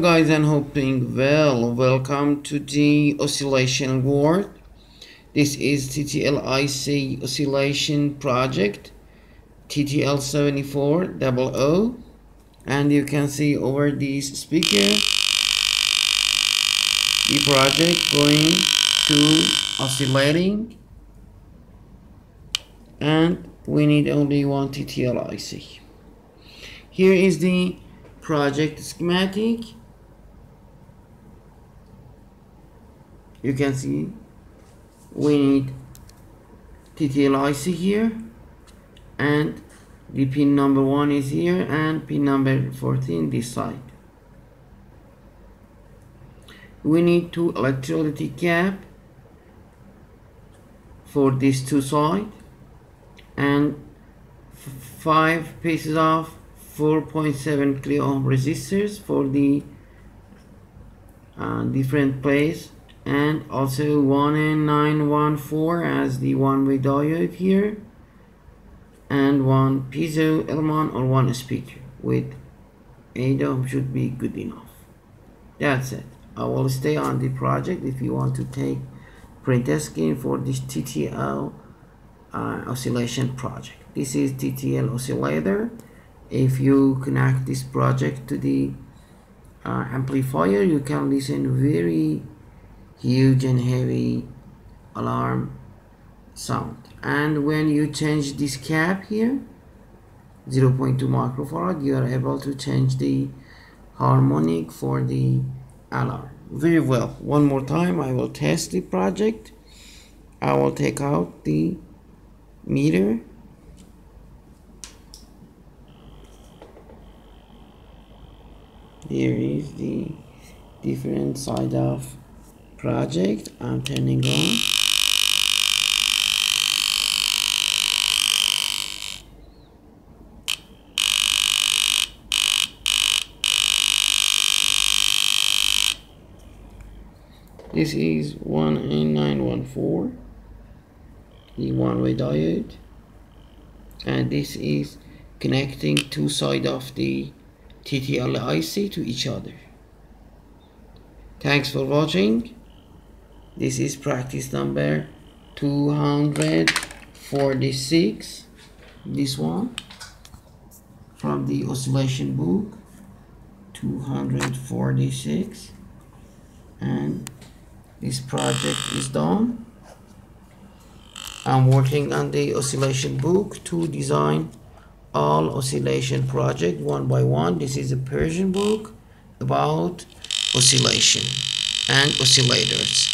guys and hoping well. Welcome to the oscillation world. This is TTL-IC oscillation project TTL7400 and you can see over this speaker the project going to oscillating. And we need only one TTL-IC here is the project schematic you can see we need TTL-IC here and the pin number one is here and pin number 14 this side. We need two electrolytic cap for these two side and five pieces of 4.7 kilo ohm resistors for the uh, different place and also 1N914 as the one-way diode here. And one piezo element or one speaker. With 8 ohm should be good enough. That's it. I will stay on the project if you want to take print screen for this TTL uh, oscillation project. This is TTL oscillator. If you connect this project to the uh, amplifier you can listen very huge and heavy alarm sound. And when you change this cap here 0.2 microfarad you are able to change the harmonic for the alarm. Very well. One more time I will test the project. I will take out the meter. Here is the different side of project. I'm turning on. This is 1N914 the one-way diode. And this is connecting two side of the TTL IC to each other. Thanks for watching this is practice number 246 this one from the oscillation book 246 and this project is done. I'm working on the oscillation book to design all oscillation project one by one. This is a Persian book about oscillation and oscillators